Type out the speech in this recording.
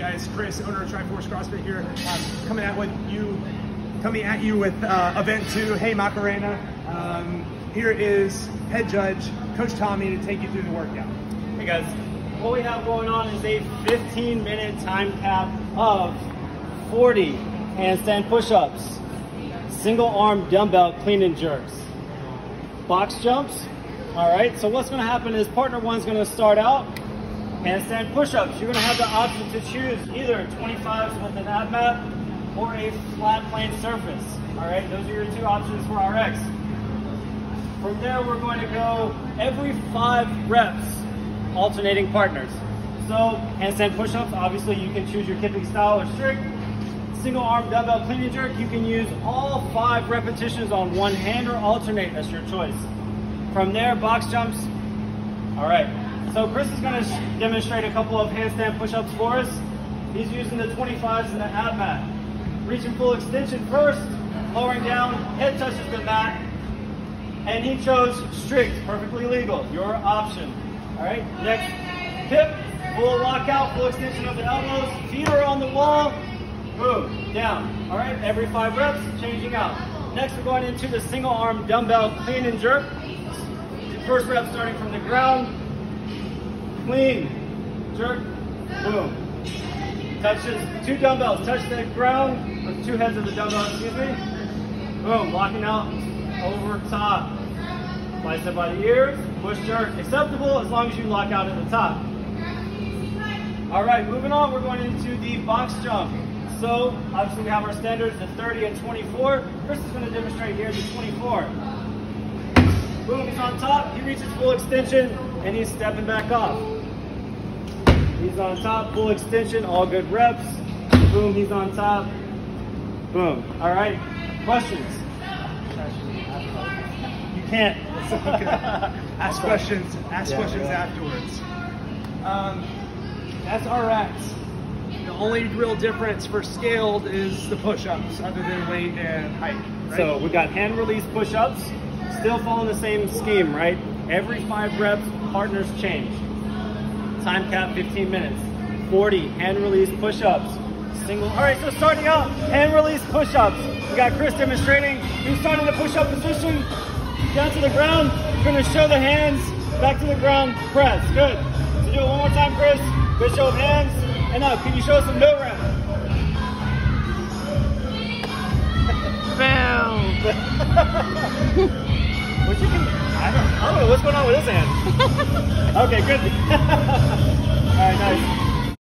guys, Chris, owner of Triforce CrossFit here, um, coming at with you, coming at you with uh, event two. Hey Macarena, um, here is head judge Coach Tommy to take you through the workout. Hey guys, what we have going on is a 15 minute time cap of 40 handstand push-ups, single arm dumbbell clean and jerks, box jumps. All right, so what's gonna happen is partner one's gonna start out handstand push-ups. You're gonna have the option to choose either 25s with an ab mat or a flat plane surface. All right, those are your two options for RX. From there, we're going to go every five reps, alternating partners. So handstand push-ups, obviously you can choose your kipping style or strict. Single arm dumbbell clean and jerk, you can use all five repetitions on one hand or alternate, that's your choice. From there, box jumps. All right, so Chris is gonna demonstrate a couple of handstand push-ups for us. He's using the 25s and the ab mat. Reaching full extension first, lowering down, head touches the mat, and he chose strict, perfectly legal, your option. All right, next, hip, full lockout, full extension of the elbows, feet are on the wall, boom, down. All right, every five reps, changing out. Next, we're going into the single arm dumbbell clean and jerk. First rep starting from the ground, clean, jerk, boom. Touches, two dumbbells, touch the ground, or two heads of the dumbbell, excuse me. Boom, locking out over top. Bicep by the ears, push jerk, acceptable as long as you lock out at the top. All right, moving on, we're going into the box jump. So, obviously we have our standards, the 30 and 24. Chris is gonna demonstrate here the 24. Boom, he's on top, he reaches full extension, and he's stepping back off. He's on top, full extension, all good reps. Boom, he's on top. Boom. All right, questions? You can't. Ask questions. Ask Yeah, questions yeah. afterwards. Um, that's RX. The only real difference for scaled is the push-ups, other than weight and height. Right? So we got hand release push-ups, still following the same scheme, right? Every five reps, partners change. Time cap 15 minutes. 40 hand release push-ups. Single. All right, so starting out, hand release push-ups. We got Chris demonstrating. He's starting the push-up position, down to the ground. We're gonna show the hands, back to the ground, press. Good. So do it one more time, Chris. Good show of hands. And now, can you show us some no rep? What you can, I don't, I don't know what's going on with his hand. okay, good. All right, nice.